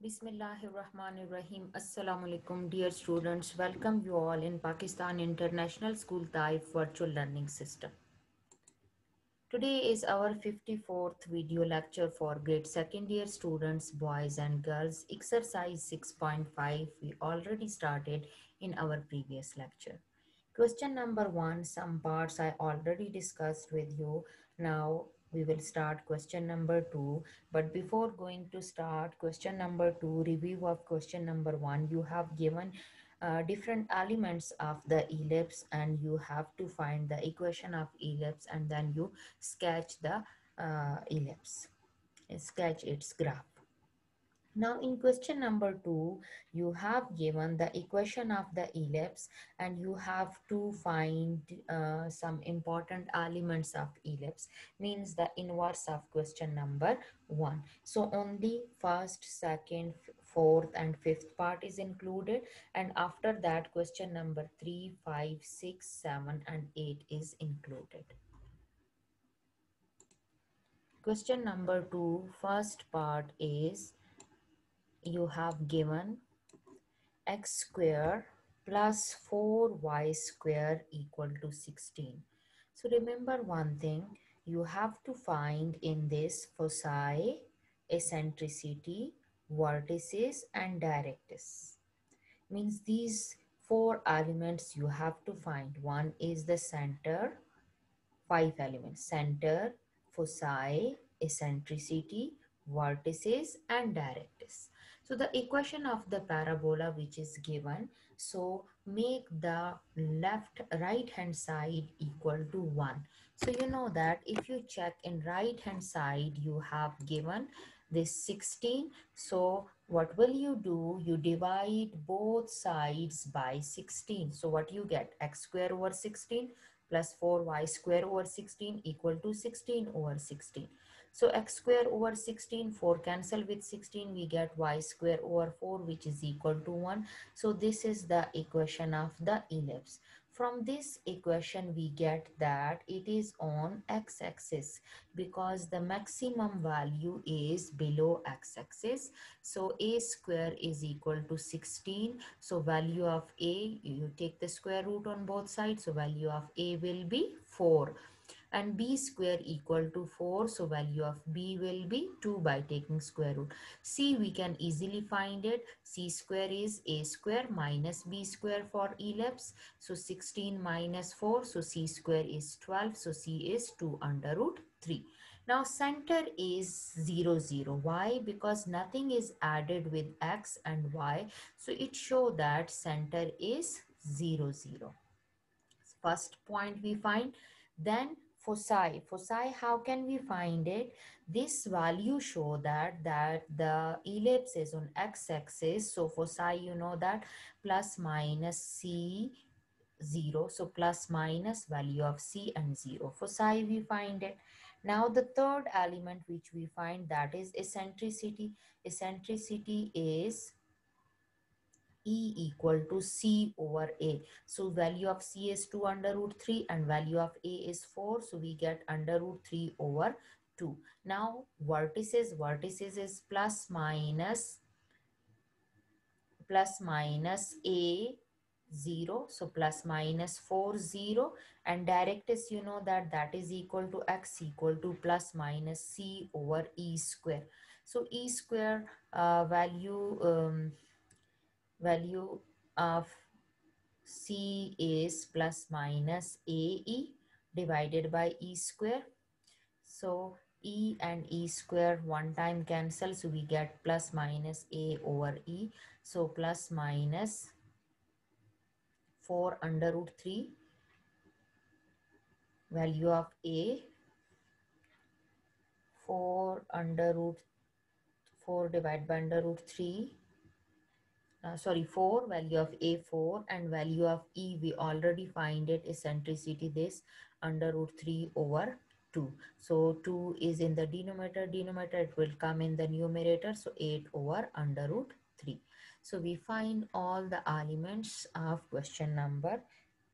Bismillahirrahmanirrahim. Assalamu alaikum, dear students. Welcome you all in Pakistan International School Taif Virtual Learning System. Today is our 54th video lecture for grade second year students, boys and girls. Exercise 6.5 we already started in our previous lecture. Question number one, some parts I already discussed with you. Now we will start question number two. But before going to start question number two review of question number one you have given uh, different elements of the ellipse and you have to find the equation of ellipse and then you sketch the uh, ellipse. Sketch its graph now in question number two, you have given the equation of the ellipse and you have to find uh, some important elements of ellipse means the inverse of question number one. So only first, second, fourth and fifth part is included and after that question number three, five, six, seven and eight is included. Question number two, first part is you have given x square plus 4y square equal to 16. So remember one thing, you have to find in this foci, eccentricity, vertices and directrix. Means these four elements you have to find. One is the center, five elements, center, foci, eccentricity, vertices and directrix. So the equation of the parabola which is given, so make the left right hand side equal to 1. So you know that if you check in right hand side, you have given this 16. So what will you do? You divide both sides by 16. So what you get? x square over 16 plus 4y square over 16 equal to 16 over 16. So x square over 16, 4 cancel with 16, we get y square over 4 which is equal to 1. So this is the equation of the ellipse. From this equation, we get that it is on x-axis because the maximum value is below x-axis. So a square is equal to 16. So value of a, you take the square root on both sides. So value of a will be 4 and b square equal to 4 so value of b will be 2 by taking square root. C we can easily find it. C square is a square minus b square for ellipse. So 16 minus 4 so c square is 12 so c is 2 under root 3 now center is 0 0 why? Because nothing is added with x and y. So it show that center is 0 0 first point we find. Then foci. Foci, how can we find it? This value show that, that the ellipse is on x-axis. So foci, you know that plus minus c 0. So plus minus value of c and 0. Foci, we find it. Now the third element which we find that is eccentricity. Eccentricity is E equal to C over A. So value of C is 2 under root 3 and value of A is 4. So we get under root 3 over 2. Now vertices, vertices is plus minus, plus minus A 0. So plus minus 4 0 and directrix you know that that is equal to x equal to plus minus C over E square. So E square uh, value um, value of C is plus minus AE divided by E square. So E and E square one time cancel. So we get plus minus A over E. So plus minus 4 under root 3 value of A 4 under root 4 divided by under root 3 uh, sorry 4 value of a 4 and value of e we already find it eccentricity this under root 3 over 2 so 2 is in the denominator denominator it will come in the numerator so 8 over under root 3 so we find all the elements of question number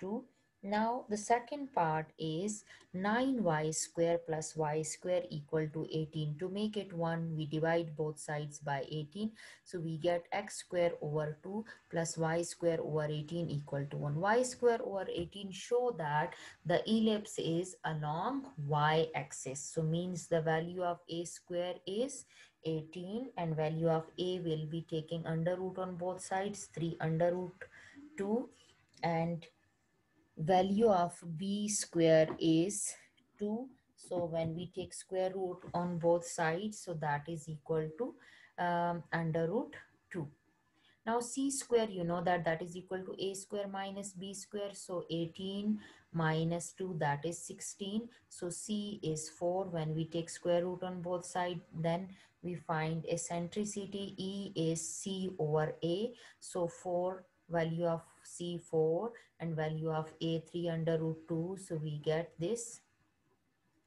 2 Now the second part is 9y square plus y square equal to 18. To make it 1, we divide both sides by 18. So we get x square over 2 plus y square over 18 equal to 1. y square over 18 show that the ellipse is along y axis. So means the value of a square is 18 and value of a will be taking under root on both sides 3 under root 2 and value of b square is 2 so when we take square root on both sides so that is equal to um, under root 2 now c square you know that that is equal to a square minus b square. So 18 minus 2 that is 16 so c is 4 when we take square root on both sides then we find eccentricity e is c over a. So 4 value of c4 and value of a3 under root 2 so we get this.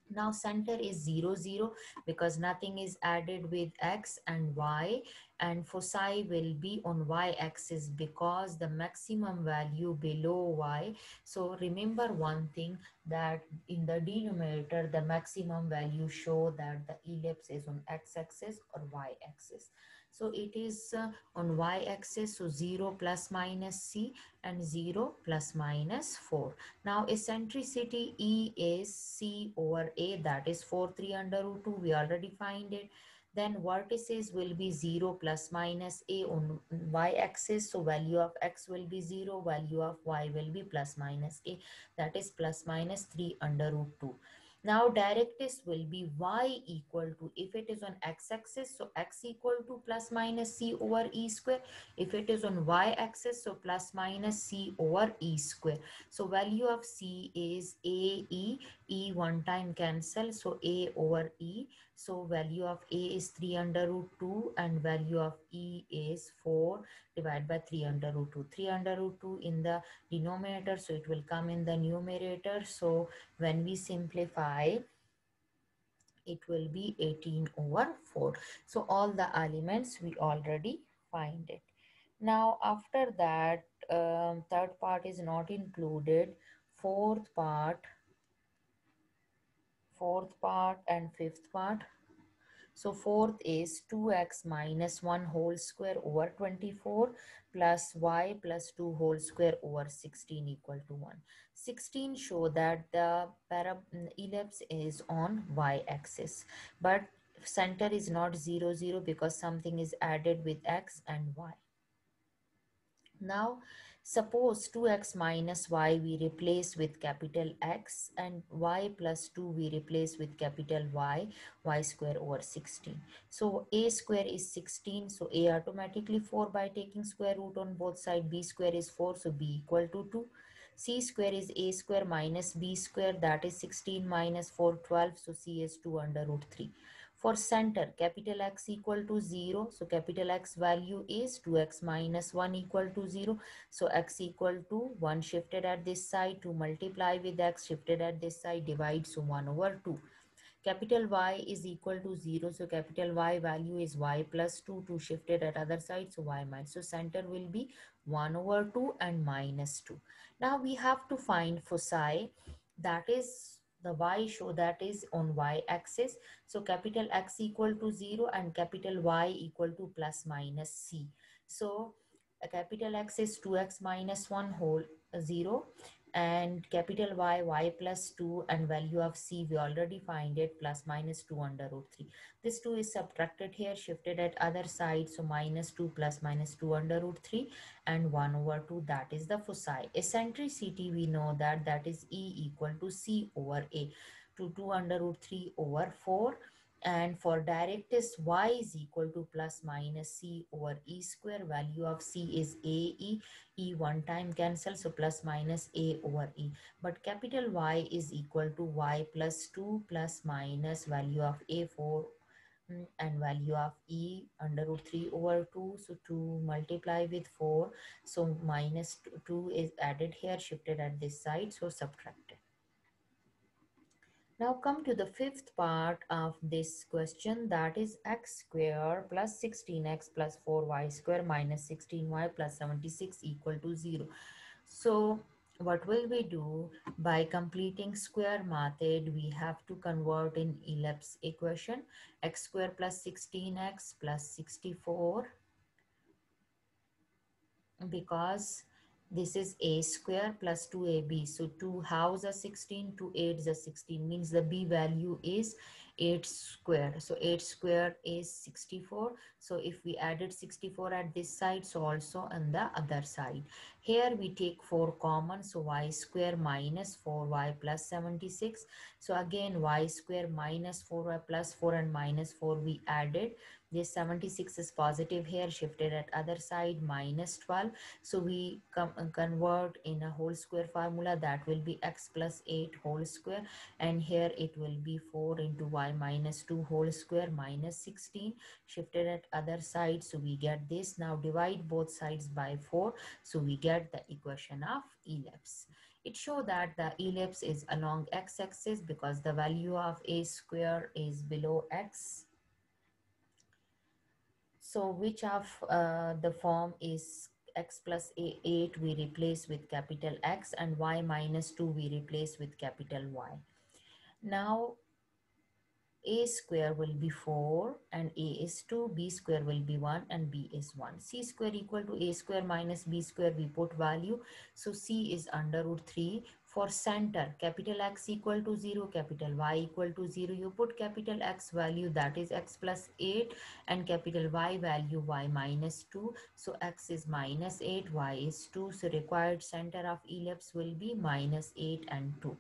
Now center is 0 0 because nothing is added with x and y and foci will be on y axis because the maximum value below y so remember one thing that in the denominator the maximum value show that the ellipse is on x axis or y axis so it is uh, on y-axis, so 0 plus minus c and 0 plus minus 4. Now eccentricity E is c over a, that is 4 3 under root 2, we already find it. Then vertices will be 0 plus minus a on y-axis, so value of x will be 0, value of y will be plus minus a, that is plus minus 3 under root 2. Now directrix will be y equal to, if it is on x-axis, so x equal to plus minus c over e square. If it is on y-axis, so plus minus c over e square. So value of c is a e, e one time cancel, so a over e. So value of a is 3 under root 2 and value of e is 4 divided by 3 under root 2. 3 under root 2 in the denominator, so it will come in the numerator. So when we simplify, it will be 18 over 4. So all the elements we already find it. Now after that, um, third part is not included. Fourth part, fourth part and fifth part so fourth is 2x minus 1 whole square over 24 plus y plus 2 whole square over 16 equal to 1. 16 show that the ellipse is on y-axis but center is not 0, 0 because something is added with x and y. Now Suppose 2x minus y we replace with capital X and y plus 2 we replace with capital Y, y square over 16. So a square is 16, so a automatically 4 by taking square root on both sides. b square is 4, so b equal to 2. c square is a square minus b square, that is 16 minus 4, 12, so c is 2 under root 3. For center, capital X equal to 0. So capital X value is 2x minus 1 equal to 0. So x equal to 1 shifted at this side to multiply with x shifted at this side divide so 1 over 2. Capital Y is equal to 0. So capital Y value is Y plus 2. 2 shifted at other side. So Y minus. So center will be 1 over 2 and minus 2. Now we have to find foci that is the y show that is on y axis. So capital X equal to 0 and capital Y equal to plus minus C. So a capital X is 2x minus 1 whole 0 and capital Y, Y plus 2 and value of C, we already find it plus minus 2 under root 3. This 2 is subtracted here, shifted at other side. So minus 2 plus minus 2 under root 3 and 1 over 2, that is the foci. Eccentricity, we know that that is E equal to C over A to 2 under root 3 over 4 and for direct directrix y is equal to plus minus c over e square. Value of c is a e. E one time cancel so plus minus a over e. But capital y is equal to y plus 2 plus minus value of a 4 mm, and value of e under root 3 over 2 so 2 multiply with 4 so minus 2 is added here shifted at this side. So subtracted now come to the fifth part of this question that is x square plus 16x plus 4y square minus 16y plus 76 equal to 0. So what will we do by completing square method we have to convert in ellipse equation x square plus 16x plus 64 because this is a square plus 2ab so 2 halves are 16 2 8 is 16 means the b value is 8 square. So 8 square is 64 so if we added 64 at this side so also on the other side. Here we take 4 common. So y square minus 4y plus 76 so again y square minus 4y plus 4 and minus 4 we added this 76 is positive here shifted at other side minus 12 so we convert in a whole square formula that will be x plus 8 whole square and here it will be 4 into y minus 2 whole square minus 16 shifted at other side. So we get this. Now divide both sides by 4 so we get the equation of ellipse. It show that the ellipse is along x-axis because the value of a square is below x so which of uh, the form is x plus a 8 we replace with capital X and y minus 2 we replace with capital Y. Now a square will be 4 and a is 2 b square will be 1 and b is 1 c square equal to a square minus b square we put value so c is under root 3 for center capital X equal to 0 capital Y equal to 0 you put capital X value that is X plus 8 and capital Y value Y minus 2 so X is minus 8 Y is 2 so required center of ellipse will be minus 8 and 2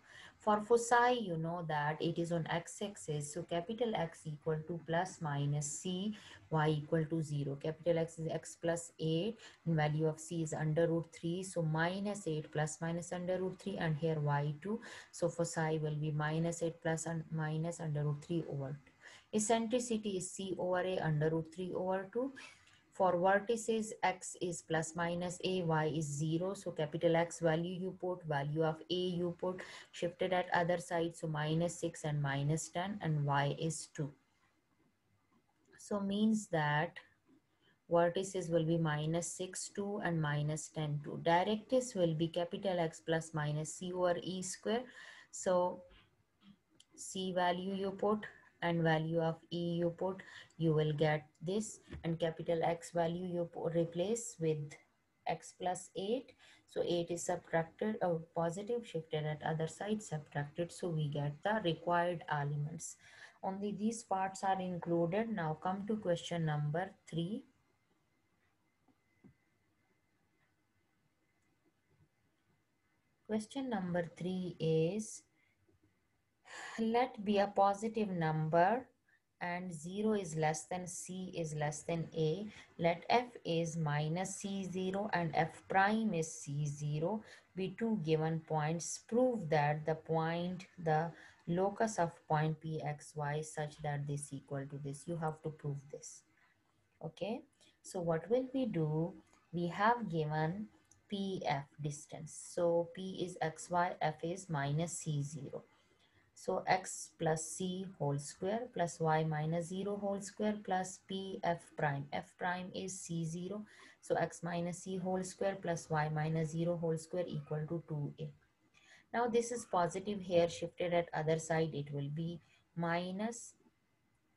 for foci, you know that it is on x-axis. So capital X equal to plus minus C, Y equal to 0. Capital X is X plus 8 and value of C is under root 3. So minus 8 plus minus under root 3 and here Y2. So foci will be minus 8 plus and minus under root 3 over 2. Eccentricity is C over A under root 3 over 2 for vertices, x is plus minus a, y is 0. So capital X value you put, value of a you put, shifted at other side. So minus 6 and minus 10 and y is 2. So means that vertices will be minus 6, 2 and minus 10, 2. Directrix will be capital X plus minus c over e square. So c value you put and value of e you put you will get this and capital x value you replace with x plus 8 so 8 is subtracted or uh, positive shifted at other side subtracted. So we get the required elements. Only these parts are included. Now come to question number 3 question number 3 is let be a positive number and 0 is less than c is less than a. Let f is minus c0 and f prime is c0 be two given points prove that the point the locus of point pxy such that this equal to this. You have to prove this. Okay? So what will we do? We have given pf distance. So p is xy f is minus c0 so x plus c whole square plus y minus 0 whole square plus p f prime. f prime is c0. So x minus c whole square plus y minus 0 whole square equal to 2a. Now this is positive here shifted at other side it will be minus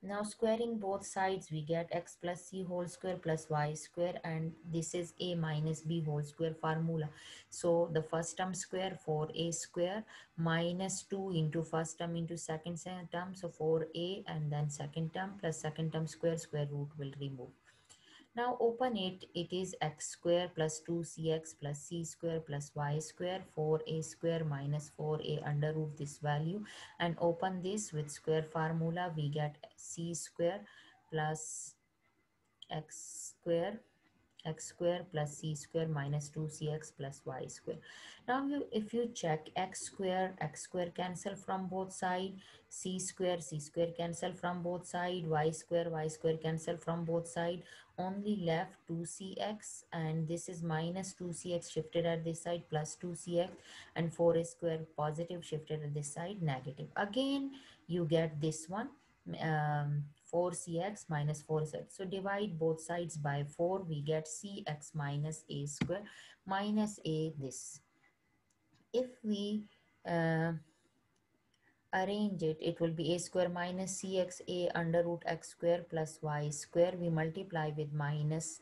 now squaring both sides, we get x plus c whole square plus y square and this is a minus b whole square formula. So the first term square 4a square minus 2 into first term into second term. So 4a and then second term plus second term square square root will remove. Now open it, it is x square plus 2cx plus c square plus y square 4a square minus 4a under root this value. And open this with square formula. We get c square plus x square x square plus c square minus 2cx plus y square. Now you, if you check x square, x square cancel from both side, c square, c square cancel from both side, y square, y square cancel from both side, only left 2cx and this is minus 2cx shifted at this side plus 2cx and 4 square positive shifted at this side negative. Again, you get this one. Um, 4cx minus 4z. So divide both sides by 4, we get cx minus a square minus a this. if we uh, arrange it, it will be a square minus cx a under root x square plus y square. We multiply with minus,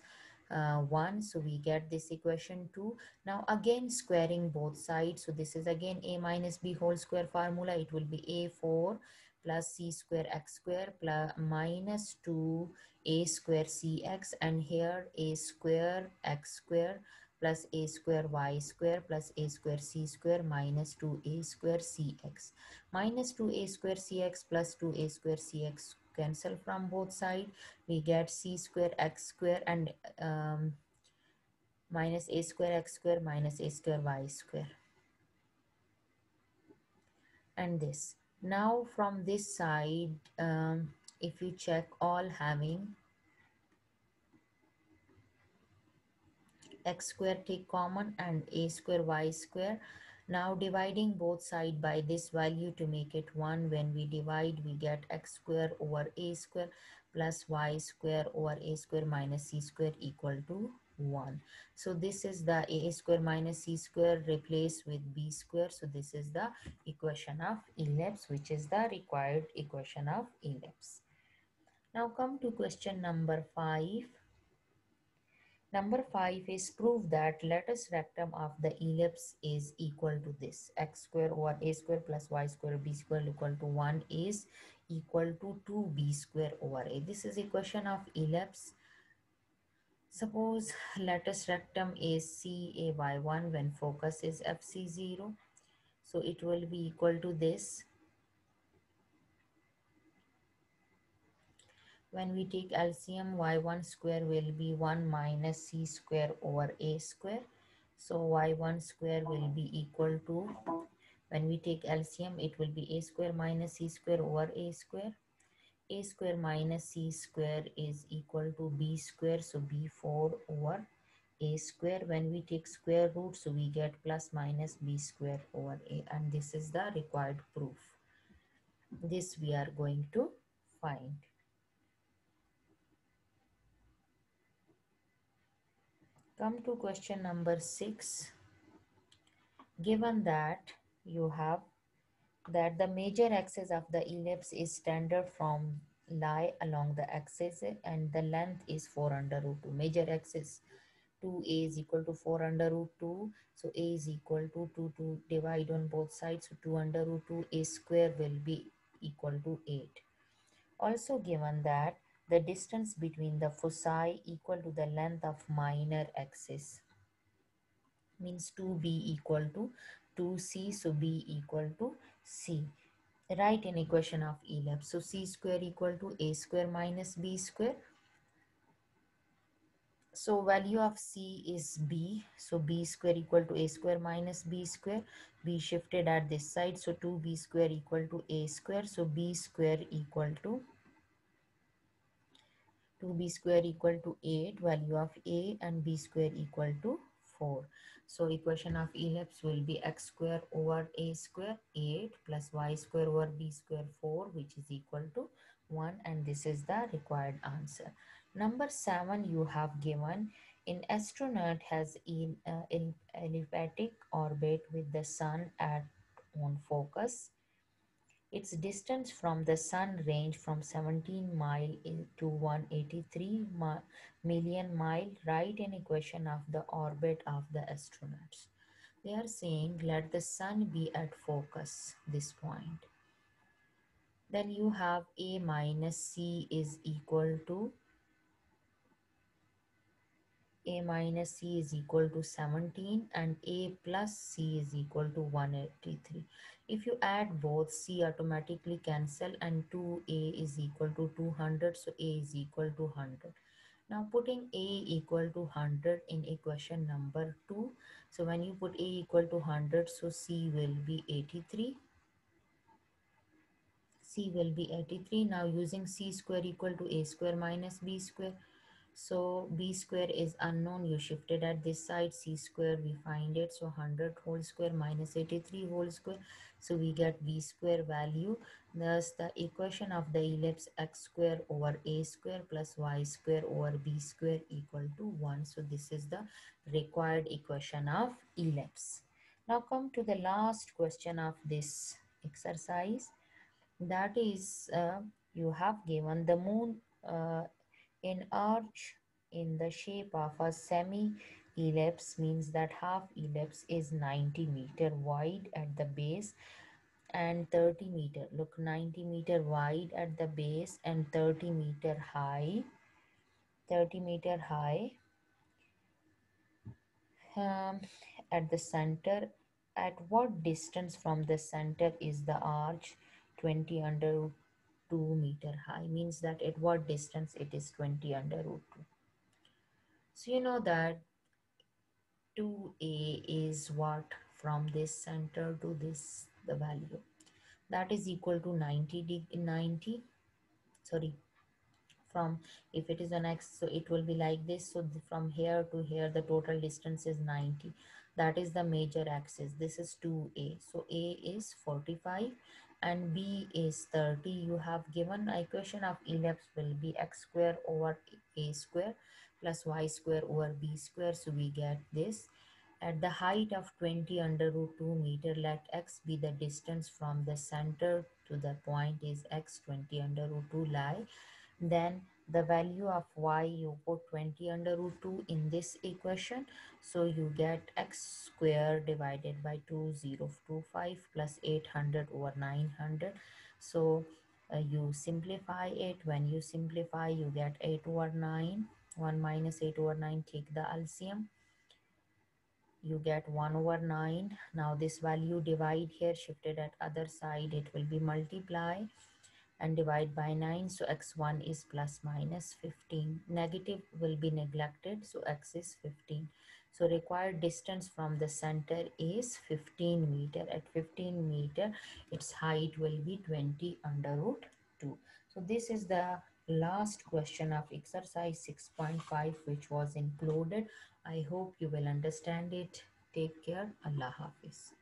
uh, 1 so we get this equation 2 now again squaring both sides so this is again a minus b whole square formula it will be a4 plus c square x square plus minus 2 a square cx and here a square x square plus a square y square plus a square c square minus 2a square cx minus 2a square cx plus 2a square cx cancel from both sides we get c square x square and um, minus a square x square minus a square y square. And this now from this side um, if you check all having x square take common and a square y square now dividing both side by this value to make it 1 when we divide we get x square over a square plus y square over a square minus c square equal to 1 so this is the a square minus c square replaced with b square so this is the equation of ellipse which is the required equation of ellipse now come to question number 5 Number 5 is prove that latus rectum of the ellipse is equal to this. x square over a square plus y square b square equal to 1 is equal to 2b square over a. This is equation of ellipse. Suppose latus rectum is CA by 1 when focus is FC0. So it will be equal to this. When we take LCM y1 square will be 1 minus c square over a square. So y1 square will be equal to when we take LCM it will be a square minus c square over a square a square minus c square is equal to b square so b4 over a square. When we take square root so we get plus minus b square over a and this is the required proof. This we are going to find. Come to question number six. Given that you have that the major axis of the ellipse is standard from lie along the axis and the length is 4 under root 2. Major axis 2a is equal to 4 under root 2. So a is equal to 2 to divide on both sides. So 2 under root 2 a square will be equal to 8. Also given that the distance between the foci equal to the length of minor axis means 2b equal to 2c so b equal to c. Write an equation of ellipse so c square equal to a square minus b square. So value of c is b. So b square equal to a square minus b square. B shifted at this side. So 2b square equal to a square. So b square equal to 2b square equal to 8 value of a and b square equal to 4 so equation of ellipse will be x square over a square 8 plus y square over b square 4 which is equal to 1 and this is the required answer number 7 you have given an astronaut has in uh, elliptic orbit with the sun at on focus its distance from the sun range from 17 mile to 183 million mile. Write an equation of the orbit of the astronauts. They are saying let the sun be at focus, this point. Then you have A minus C is equal to a minus c is equal to 17 and a plus c is equal to 183. If you add both, c automatically cancel and 2a is equal to 200. So a is equal to 100. Now putting a equal to 100 in equation number 2. So when you put a equal to 100, so c will be 83. c will be 83. Now using c square equal to a square minus b square. So b square is unknown. You shifted at this side. c square we find it. So 100 whole square minus 83 whole square. So we get b square value. Thus the equation of the ellipse x square over a square plus y square over b square equal to 1. So this is the required equation of ellipse. now come to the last question of this exercise that is uh, you have given the moon uh, in arch in the shape of a semi ellipse means that half ellipse is 90 meter wide at the base and 30 meter. Look 90 meter wide at the base and 30 meter high. 30 meter high um, at the center. At what distance from the center is the arch? 20 under 2 meter high means that at what distance it is 20 under root 2 so you know that 2a is what from this center to this the value. That is equal to 90 90 sorry from if it is an x so it will be like this. So from here to here the total distance is 90 that is the major axis this is 2a so a is 45 and b is 30 you have given equation of ellipse will be x square over a square plus y square over b square. So we get this. At the height of 20 under root 2 meter let x be the distance from the center to the point is x. 20 under root 2 lie. Then the value of y you put 20 under root 2 in this equation. So you get x square divided by 2025 plus 800 over 900 so uh, you simplify it. When you simplify you get 8 over 9 1 minus 8 over 9 take the LCM you get 1 over 9 now this value divide here shifted at other side it will be multiply and divide by 9 so x1 is plus minus 15 negative will be neglected so x is 15 so required distance from the center is 15 meter. At 15 meter its height will be 20 under root 2 so this is the last question of exercise 6.5 which was included. I hope you will understand it. Take care. Allah hafiz